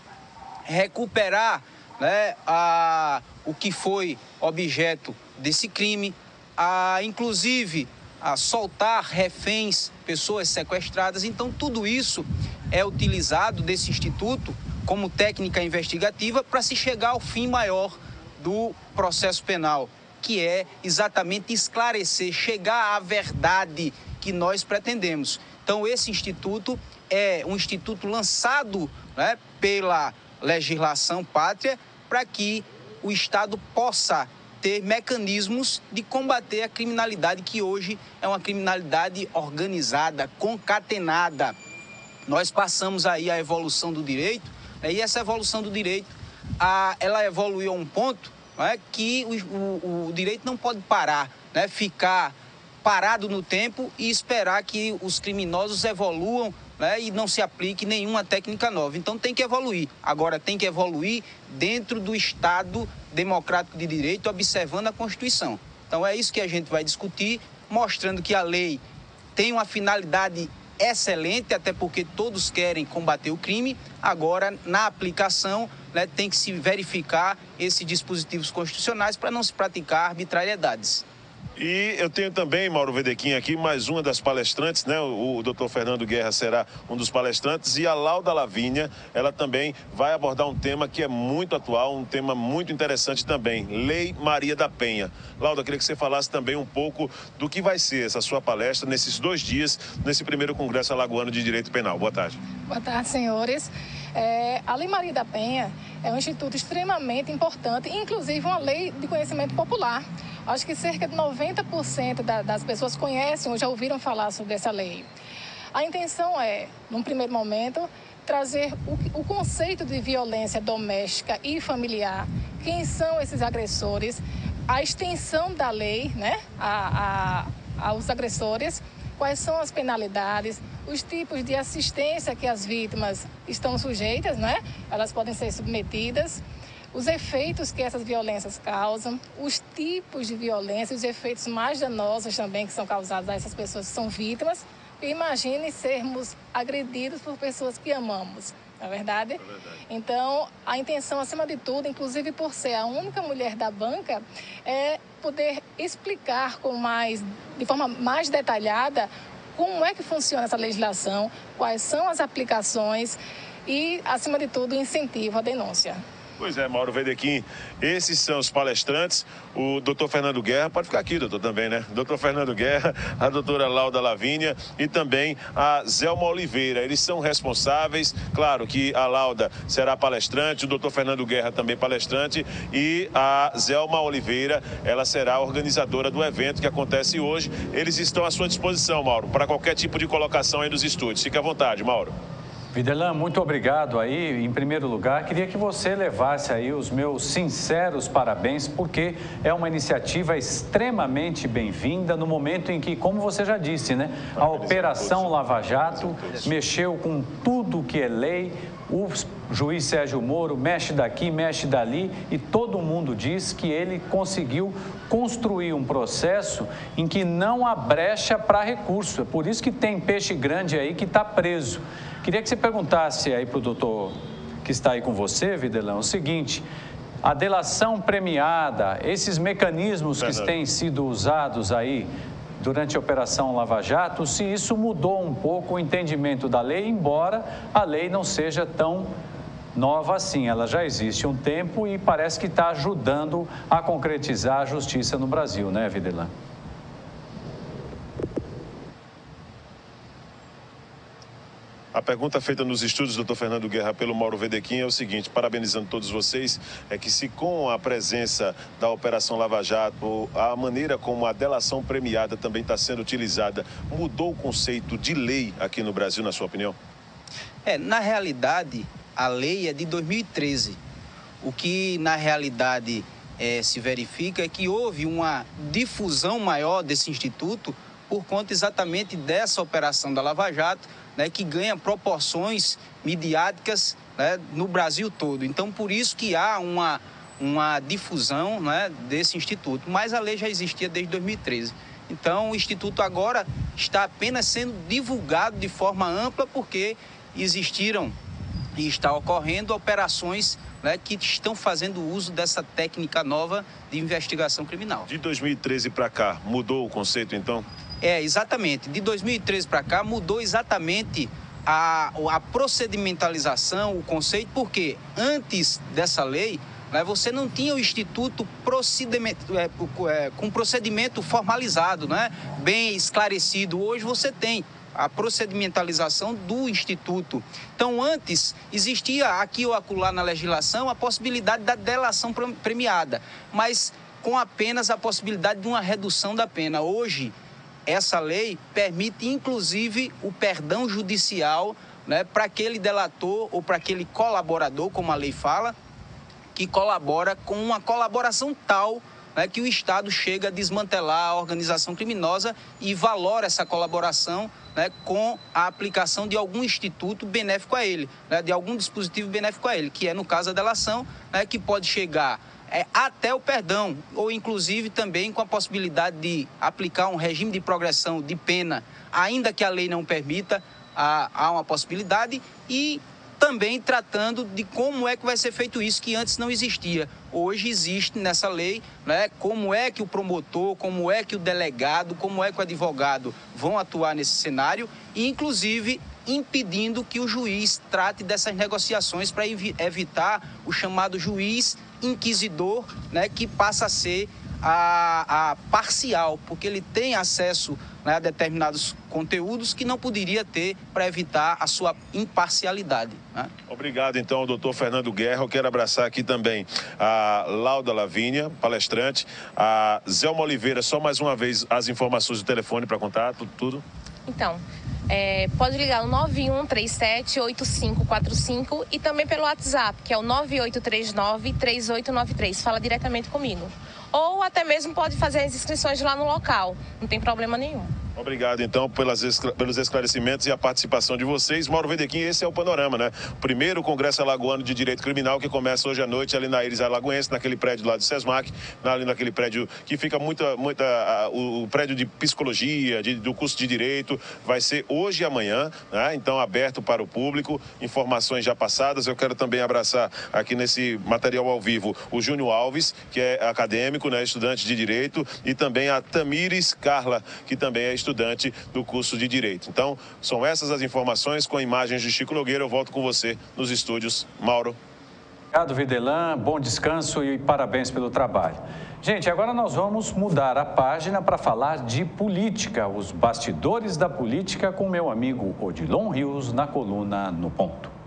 recuperar né, a, o que foi objeto desse crime, a, inclusive a soltar reféns, pessoas sequestradas. Então, tudo isso é utilizado desse instituto como técnica investigativa para se chegar ao fim maior do processo penal, que é exatamente esclarecer, chegar à verdade que nós pretendemos. Então, esse instituto é um instituto lançado né, pela legislação pátria para que o Estado possa ter mecanismos de combater a criminalidade que hoje é uma criminalidade organizada, concatenada. Nós passamos aí a evolução do direito né, e essa evolução do direito, a, ela evoluiu a um ponto é, que o, o, o, direito não pode parar, né, ficar parado no tempo e esperar que os criminosos evoluam né, e não se aplique nenhuma técnica nova. Então tem que evoluir. Agora tem que evoluir dentro do Estado democrático de direito, observando a Constituição. Então é isso que a gente vai discutir, mostrando que a lei tem uma finalidade excelente, até porque todos querem combater o crime. Agora, na aplicação, né, tem que se verificar esses dispositivos constitucionais para não se praticar arbitrariedades. E eu tenho também, Mauro Vedequim, aqui mais uma das palestrantes, né? O, doutor Fernando Guerra será um dos palestrantes e a Lauda Lavínia, ela também vai abordar um tema que é muito atual, um tema muito interessante também, Lei Maria da Penha. Lauda, queria que você falasse também um pouco do que vai ser essa sua palestra nesses dois dias, nesse primeiro Congresso Alagoano de Direito Penal. Boa tarde. Boa tarde, senhores. É, a Lei Maria da Penha é um instituto extremamente importante, inclusive uma lei de conhecimento popular. Acho que cerca de 90% da, das pessoas conhecem ou já ouviram falar sobre essa lei. A intenção é, num primeiro momento, trazer o, o conceito de violência doméstica e familiar, quem são esses agressores, a extensão da lei né, a, a, aos agressores, quais são as penalidades, os tipos de assistência que as vítimas estão sujeitas, né? Elas podem ser submetidas, os efeitos que essas violências causam, os tipos de violência, os efeitos mais danosos também que são causados a essas pessoas que são vítimas. imagine sermos agredidos por pessoas que amamos. Não é verdade? é verdade? Então, a intenção, acima de tudo, inclusive por ser a única mulher da banca, é poder explicar com mais, de forma mais detalhada como é que funciona essa legislação, quais são as aplicações e, acima de tudo, incentivo à denúncia. Pois é, Mauro Vedequim, esses são os palestrantes. O doutor Fernando Guerra, pode ficar aqui, doutor, também, né? Doutor Fernando Guerra, a doutora Lauda Lavínia e também a Zelma Oliveira. Eles são responsáveis, claro que a Lauda será palestrante, o doutor Fernando Guerra também palestrante e a Zelma Oliveira, ela será organizadora do evento que acontece hoje. Eles estão à sua disposição, Mauro, para qualquer tipo de colocação aí nos estúdios. Fique à vontade, Mauro. Videlan, muito obrigado aí. Em primeiro lugar, queria que você levasse aí os meus sinceros parabéns, porque é uma iniciativa extremamente bem-vinda no momento em que, como você já disse, né, a Operação Lava Jato mexeu com tudo que é lei. O juiz Sérgio Moro mexe daqui, mexe dali e todo mundo diz que ele conseguiu construir um processo em que não há brecha para recurso. É por isso que tem peixe grande aí que está preso. Queria que você perguntasse aí para o doutor que está aí com você, Videlão, o seguinte: a delação premiada, esses mecanismos que têm sido usados aí durante a Operação Lava Jato, se isso mudou um pouco o entendimento da lei, embora a lei não seja tão nova assim. Ela já existe um tempo e parece que está ajudando a concretizar a justiça no Brasil, né, Videlan? A pergunta feita nos estúdios, doutor Fernando Guerra, pelo Mauro Vedequim é o seguinte, parabenizando todos vocês, é que se com a presença da Operação Lava Jato, a maneira como a delação premiada também está sendo utilizada, mudou o conceito de lei aqui no Brasil, na sua opinião? É, na realidade, a lei é de 2013. O que, na realidade, é, se verifica é que houve uma difusão maior desse instituto por conta exatamente dessa operação da Lava Jato, né, que ganha proporções midiáticas né, no Brasil todo. Então, por isso que há uma, uma difusão né, desse instituto. Mas a lei já existia desde 2013. Então, o instituto agora está apenas sendo divulgado de forma ampla porque existiram e está ocorrendo operações né, que estão fazendo uso dessa técnica nova de investigação criminal. De 2013 para cá, mudou o conceito então? É, exatamente. De 2013 para cá mudou exatamente a, a procedimentalização, o conceito, porque antes dessa lei, né, você não tinha o instituto procedimento, é, é, com procedimento formalizado, né, bem esclarecido. Hoje você tem. a procedimentalização do Instituto. Então, antes, existia aqui ou acolá na legislação a possibilidade da delação premiada, mas com apenas a possibilidade de uma redução da pena. Hoje, essa lei permite, inclusive, o perdão judicial né, para aquele delator ou para aquele colaborador, como a lei fala, que colabora com uma colaboração tal né, que o Estado chega a desmantelar a organização criminosa e valora essa colaboração né, com a aplicação de algum instituto benéfico a ele, né, de algum dispositivo benéfico a ele, que é, no caso, a delação, né, que pode chegar é, até o perdão, ou inclusive também com a possibilidade de aplicar um regime de progressão de pena, ainda que a lei não permita, há, há uma possibilidade, e também tratando de como é que vai ser feito isso, que antes não existia. Hoje existe nessa lei né, como é que o promotor, como é que o delegado, como é que o advogado vão atuar nesse cenário, e inclusive impedindo que o juiz trate dessas negociações para evitar o chamado juiz inquisidor, né, que passa a ser a, a parcial, porque ele tem acesso né, a determinados conteúdos que não poderia ter para evitar a sua imparcialidade. Né? Obrigado, então, doutor Fernando Guerra. Eu quero abraçar aqui também a Lauda Lavínia, palestrante, a Zelma Oliveira. Só mais uma vez as informações do telefone para contato, tudo. Então, é, pode ligar no 91378545 e também pelo WhatsApp, que é o 98393893. Fala diretamente comigo ou até mesmo pode fazer as inscrições lá no local, não tem problema nenhum. Obrigado, então, pelas, pelos esclarecimentos e a participação de vocês. Mauro Vedequim, esse é o panorama, né? Primeiro Congresso Alagoano de Direito Criminal que começa hoje à noite ali na Iris Alagoense, naquele prédio lá do SESMAC, ali naquele prédio que fica muita, muita o, o prédio de psicologia, de, do curso de Direito, vai ser hoje e amanhã, né? Então, aberto para o público, informações já passadas. Eu quero também abraçar aqui nesse material ao vivo o Júnior Alves, que é acadêmico, né? Estudante de Direito, e também a Tamires Carla, que também é estudante do curso de Direito. Então, são essas as informações com imagens de Chico Nogueira. Eu volto com você nos estúdios. Mauro. Obrigado, Videlan. Bom descanso e parabéns pelo trabalho. Gente, agora nós vamos mudar a página para falar de política, os bastidores da política com meu amigo Odilon Rios na coluna No Ponto.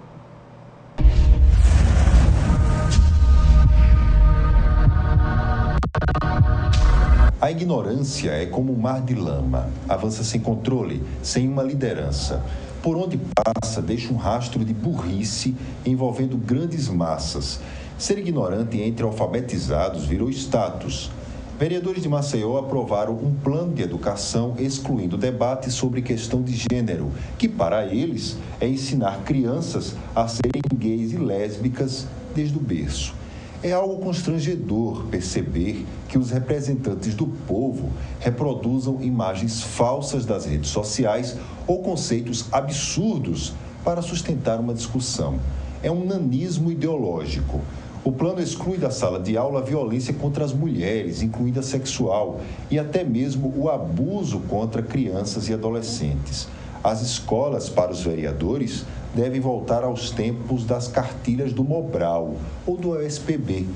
A ignorância é como um mar de lama, avança sem controle, sem uma liderança. Por onde passa, deixa um rastro de burrice envolvendo grandes massas. Ser ignorante entre alfabetizados virou status. Vereadores de Maceió aprovaram um plano de educação excluindo debate sobre questão de gênero, que para eles é ensinar crianças a serem gays e lésbicas desde o berço. É algo constrangedor perceber que os representantes do povo reproduzam imagens falsas das redes sociais ou conceitos absurdos para sustentar uma discussão. É um nanismo ideológico. O plano exclui da sala de aula a violência contra as mulheres, incluindo a sexual, e até mesmo o abuso contra crianças e adolescentes. As escolas, para os vereadores, devem voltar aos tempos das cartilhas do Mobral ou do USPB,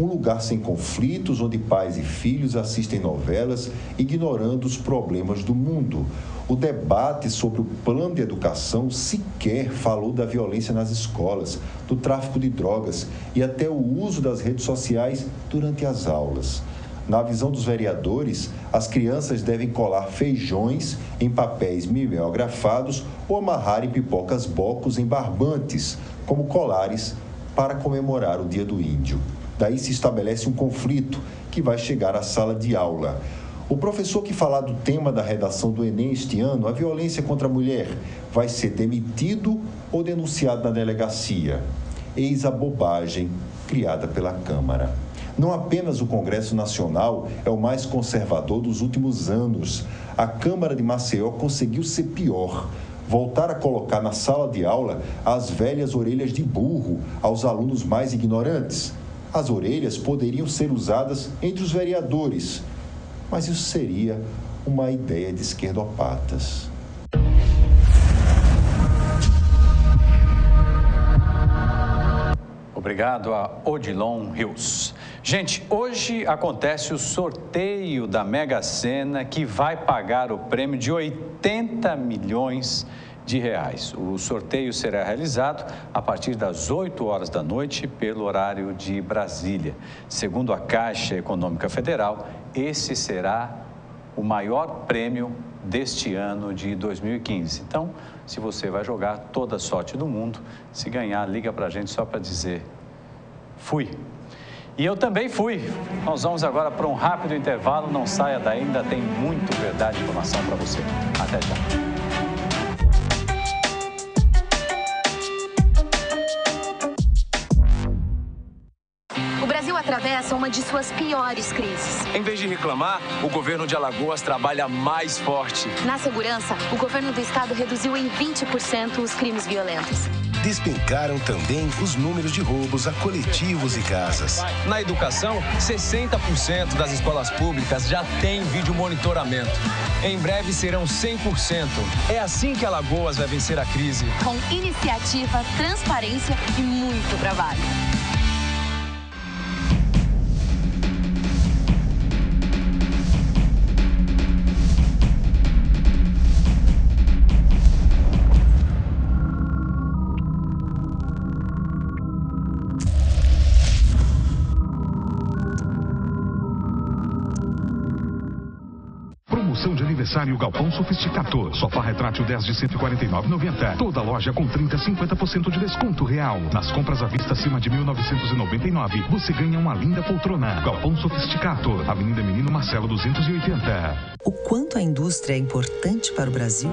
um lugar sem conflitos onde pais e filhos assistem novelas ignorando os problemas do mundo. O debate sobre o plano de educação sequer falou da violência nas escolas, do tráfico de drogas e até o uso das redes sociais durante as aulas. Na visão dos vereadores, as crianças devem colar feijões em papéis mimeografados ou amarrarem pipocas bocos em barbantes, como colares, para comemorar o Dia do Índio. Daí se estabelece um conflito que vai chegar à sala de aula. O professor que falar do tema da redação do Enem este ano, a violência contra a mulher, vai ser demitido ou denunciado na delegacia. Eis a bobagem criada pela Câmara. Não apenas o Congresso Nacional é o mais conservador dos últimos anos. A Câmara de Maceió conseguiu ser pior. Voltar a colocar na sala de aula as velhas orelhas de burro aos alunos mais ignorantes. As orelhas poderiam ser usadas entre os vereadores, mas isso seria uma ideia de esquerdopatas. Obrigado a Odilon Rios. Gente, hoje acontece o sorteio da Mega Sena que vai pagar o prêmio de 80 milhões de reais. O sorteio será realizado a partir das 8 horas da noite pelo horário de Brasília. Segundo a Caixa Econômica Federal, esse será o maior prêmio deste ano de 2015. Então, se você vai jogar toda a sorte do mundo, se ganhar, liga para a gente só para dizer fui. E eu também fui. Nós vamos agora para um rápido intervalo. Não saia daí, ainda tem muito verdade e informação para você. Até já. Atravessa uma de suas piores crises. Em vez de reclamar, o governo de Alagoas trabalha mais forte. Na segurança, o governo do estado reduziu em 20% os crimes violentos. Despencaram também os números de roubos a coletivos e casas. Na educação, 60% das escolas públicas já têm vídeo monitoramento. Em breve serão 100%. É assim que Alagoas vai vencer a crise. Com iniciativa, transparência e muito trabalho. Aniversário Galpão Sofisticador. Sofá retrátil 10 de 149,90. Toda loja com 30 a 50% de desconto real. Nas compras à vista acima de 1999, você ganha uma linda poltrona. Galpão Sofisticador, Avenida Menino Marcelo 280. O quanto a indústria é importante para o Brasil?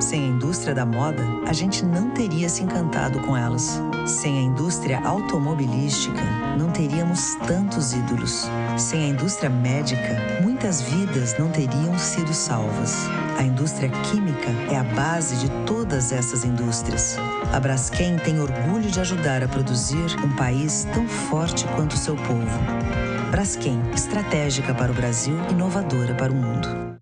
Sem a indústria da moda, a gente não teria se encantado com elas. Sem a indústria automobilística, não teríamos tantos ídolos. Sem a indústria médica, muitas vidas não teriam sido salvas. A indústria química é a base de todas essas indústrias. A Braskem tem orgulho de ajudar a produzir um país tão forte quanto seu povo. Braskem, estratégica para o Brasil, inovadora para o mundo.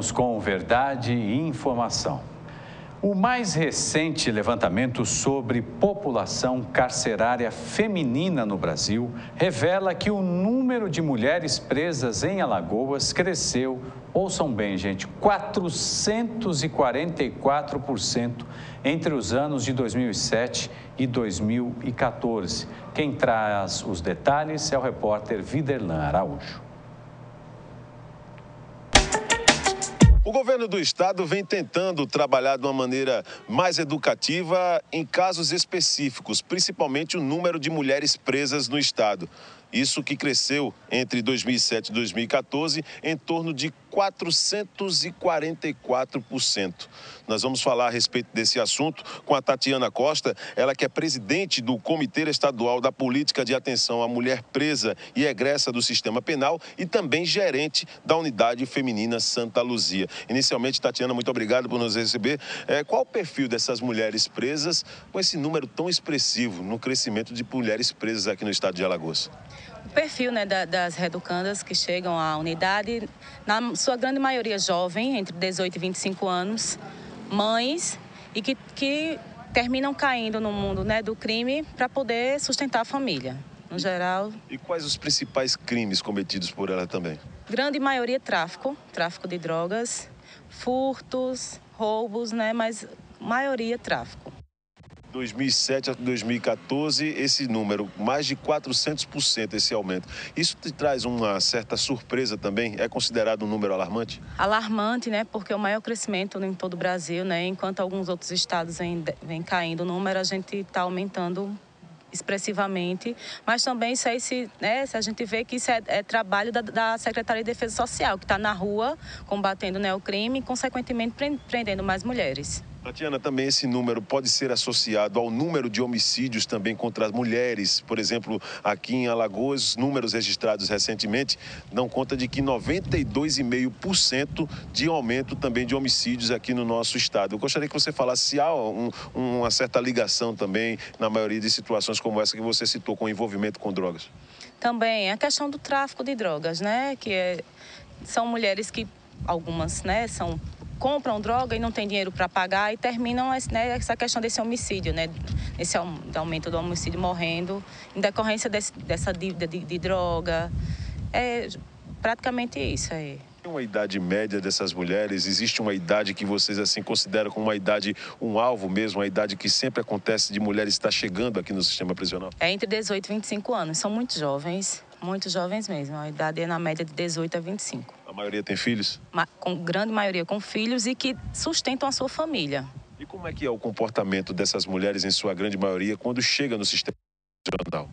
Voltamos com verdade e informação. O mais recente levantamento sobre população carcerária feminina no Brasil revela que o número de mulheres presas em Alagoas cresceu, ouçam bem, gente, 444% entre os anos de 2007 e 2014. Quem traz os detalhes é o repórter Viderlan Araújo. O governo do estado vem tentando trabalhar de uma maneira mais educativa em casos específicos, principalmente o número de mulheres presas no estado. Isso que cresceu entre 2007 e 2014 em torno de 444%. Nós vamos falar a respeito desse assunto com a Tatiana Costa, ela que é presidente do Comitê Estadual da Política de Atenção à Mulher Presa e Egressa do Sistema Penal e também gerente da Unidade Feminina Santa Luzia. Inicialmente, Tatiana, muito obrigado por nos receber. É, qual o perfil dessas mulheres presas com esse número tão expressivo no crescimento de mulheres presas aqui no estado de Alagoas? O perfil né, das reeducandas que chegam à unidade, na sua grande maioria jovem, entre 18 e 25 anos, mães e que, que terminam caindo no mundo né, do crime para poder sustentar a família, no geral. E quais os principais crimes cometidos por ela também? Grande maioria tráfico, tráfico de drogas, furtos, roubos, né, mas maioria tráfico. 2007 a 2014, esse número, mais de 400% esse aumento. Isso te traz uma certa surpresa também? É considerado um número alarmante? Alarmante, né? Porque o maior crescimento em todo o Brasil, né? Enquanto alguns outros estados vêm, caindo o número, a gente está aumentando expressivamente, mas também isso aí, se, né, se a gente vê que isso é, é trabalho da, da, Secretaria de Defesa Social, que está na rua combatendo né, o crime e, consequentemente, prendendo mais mulheres. Tatiana, também esse número pode ser associado ao número de homicídios também contra as mulheres. Por exemplo, aqui em Alagoas, números registrados recentemente dão conta de que 92,5% de aumento também de homicídios aqui no nosso estado. Eu gostaria que você falasse se há um, uma certa ligação também na maioria de situações como essa que você citou, com envolvimento com drogas. Também a questão do tráfico de drogas, né? Que é, são mulheres que algumas, né, são compram droga e não tem dinheiro para pagar e terminam né, essa questão desse homicídio, né? Esse aumento do homicídio morrendo em decorrência desse, dessa dívida de, de, droga. É praticamente isso aí. Uma idade média dessas mulheres? Existe uma idade que vocês assim consideram como uma idade, um alvo mesmo, uma idade que sempre acontece de mulheres estar chegando aqui no sistema prisional? É entre 18 e 25 anos. São muito jovens, muito jovens mesmo. A idade é na média de 18 a 25. A maioria tem filhos? Com grande maioria com filhos e que sustentam a sua família. E como é que é o comportamento dessas mulheres, em sua grande maioria, quando chega no sistema prisional?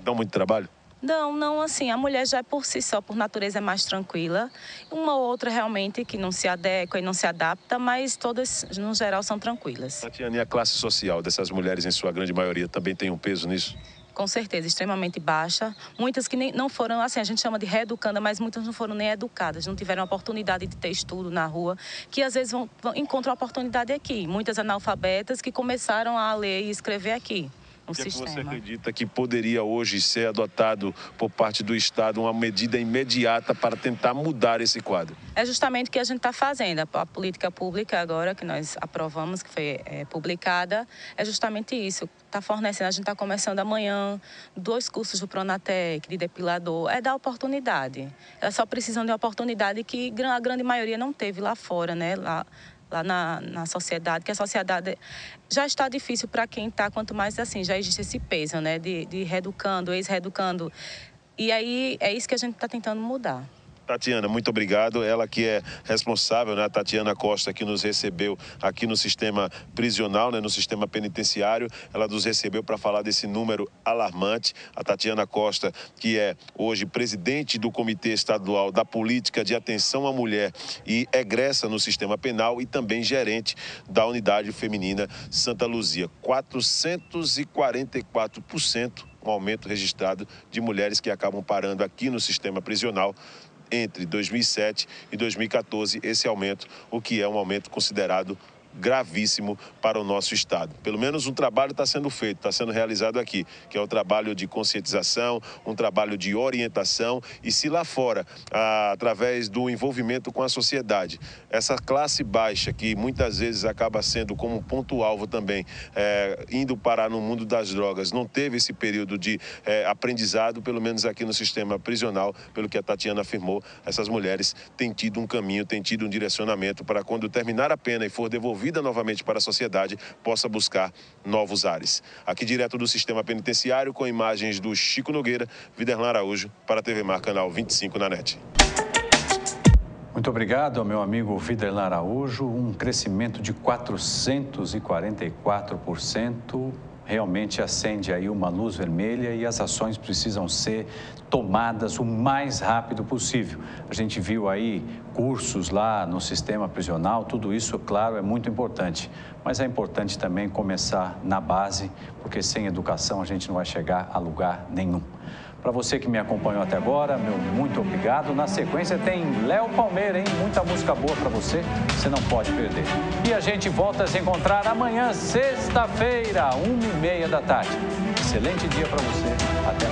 Dão muito trabalho? Não, não assim. A mulher já por si só, por natureza, é mais tranquila. Uma ou outra realmente que não se adequa e não se adapta, mas todas, no geral, são tranquilas. Tatiana, e a classe social dessas mulheres, em sua grande maioria, também tem um peso nisso? Com certeza, extremamente baixa. Muitas que nem, não foram, assim, a gente chama de reeducanda, mas muitas não foram nem educadas, não tiveram oportunidade de ter estudo na rua, que às vezes vão, vão encontram oportunidade aqui. Muitas analfabetas que começaram a ler e escrever aqui o, que sistema. É que você acredita que poderia hoje ser adotado por parte do Estado uma medida imediata para tentar mudar esse quadro? É justamente o que a gente está fazendo. A política pública agora que nós aprovamos, que foi é, publicada, é justamente isso. Está fornecendo, a gente está começando amanhã dois cursos do Pronatec, de depilador. É dar oportunidade. Elas só precisam de oportunidade que a grande maioria não teve lá fora, né? Lá, lá na, na sociedade, que a sociedade já está difícil para quem está, quanto mais assim, já existe esse peso, né, de, de reeducando, ex-reeducando. E aí é isso que a gente está tentando mudar. Tatiana, muito obrigado. Ela que é responsável, né? A Tatiana Costa, que nos recebeu aqui no sistema prisional, né? no sistema penitenciário. Ela nos recebeu para falar desse número alarmante. A Tatiana Costa, que é hoje presidente do Comitê Estadual da Política de Atenção à Mulher e egressa no sistema penal e também gerente da Unidade Feminina Santa Luzia. 444% um aumento registrado de mulheres que acabam parando aqui no sistema prisional entre 2007 e 2014 esse aumento, o que é um aumento considerado gravíssimo para o nosso Estado. Pelo menos um trabalho está sendo feito, está sendo realizado aqui, que é o trabalho de conscientização, um trabalho de orientação e se lá fora, através do envolvimento com a sociedade, essa classe baixa que muitas vezes acaba sendo como ponto-alvo também, é, indo parar no mundo das drogas, não teve esse período de é, aprendizado, pelo menos aqui no sistema prisional, pelo que a Tatiana afirmou, essas mulheres têm tido um caminho, têm tido um direcionamento para quando terminar a pena e for devolvido devolvida novamente para a sociedade, possa buscar novos ares. Aqui direto do sistema penitenciário, com imagens do Chico Nogueira, Viderlan Araújo, para a TV Mar, canal 25 na NET. Muito obrigado ao meu amigo Viderlan Araújo, um crescimento de 444% realmente acende aí uma luz vermelha e as ações precisam ser tomadas o mais rápido possível. A gente viu aí cursos lá no sistema prisional, tudo isso, claro, é muito importante, mas é importante também começar na base, porque sem educação a gente não vai chegar a lugar nenhum. Para você que me acompanhou até agora, meu muito obrigado. Na sequência tem Léo Palmeira, hein? Muita música boa para você, você não pode perder. E a gente volta a se encontrar amanhã, sexta-feira, uma e meia da tarde. Excelente dia para você. Até